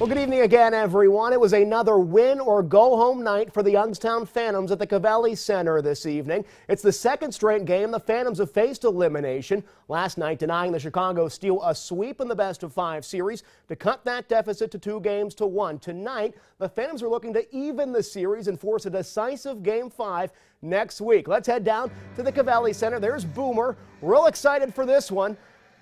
Well, good evening again, everyone. It was another win or go home night for the Youngstown Phantoms at the Covelli Center this evening. It's the second straight game the Phantoms have faced elimination. Last night, denying the Chicago Steel a sweep in the best of five series to cut that deficit to two games to one. Tonight, the Phantoms are looking to even the series and force a decisive game five next week. Let's head down to the Covelli Center. There's Boomer. Real excited for this one.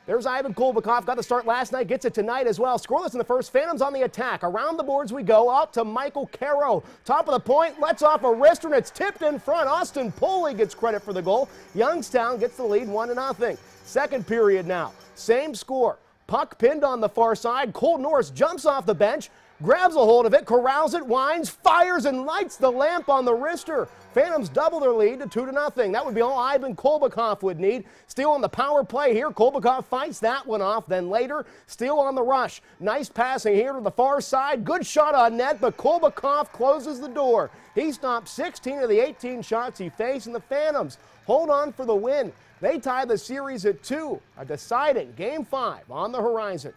There's Ivan Kolbakov. Got the start last night. Gets it tonight as well. Scoreless in the first. Phantoms on the attack. Around the boards we go. Out to Michael Caro. Top of the point. Lets off a wrister and it's tipped in front. Austin Poley gets credit for the goal. Youngstown gets the lead 1 0. Second period now. Same score. Puck pinned on the far side. Cole Norris jumps off the bench grabs a hold of it, corrals it, winds, fires, and lights the lamp on the wrister. Phantoms double their lead to 2 to nothing. That would be all Ivan Kolbakov would need. Steel on the power play here. Kolbakov fights that one off. Then later, Steel on the rush. Nice passing here to the far side. Good shot on net, but Kolbakov closes the door. He stopped 16 of the 18 shots he faced, and the Phantoms hold on for the win. They tie the series at two, a deciding game five on the horizon.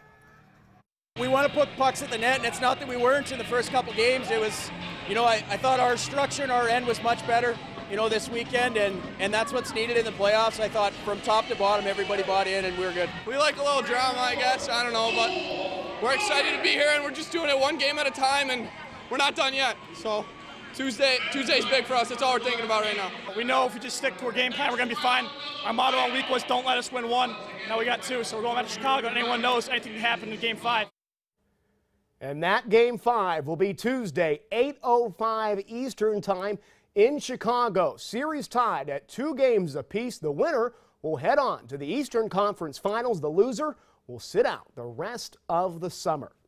We want to put pucks at the net, and it's not that we weren't in the first couple games. It was, you know, I, I thought our structure and our end was much better, you know, this weekend, and, and that's what's needed in the playoffs. I thought from top to bottom, everybody bought in, and we were good. We like a little drama, I guess. I don't know, but we're excited to be here, and we're just doing it one game at a time, and we're not done yet. So Tuesday, Tuesday's big for us. That's all we're thinking about right now. We know if we just stick to our game plan, we're going to be fine. Our motto all week was don't let us win one. Now we got two, so we're going back to Chicago, and anyone knows anything can happen in game five. And that game five will be Tuesday, 8.05 Eastern Time in Chicago. Series tied at two games apiece. The winner will head on to the Eastern Conference Finals. The loser will sit out the rest of the summer.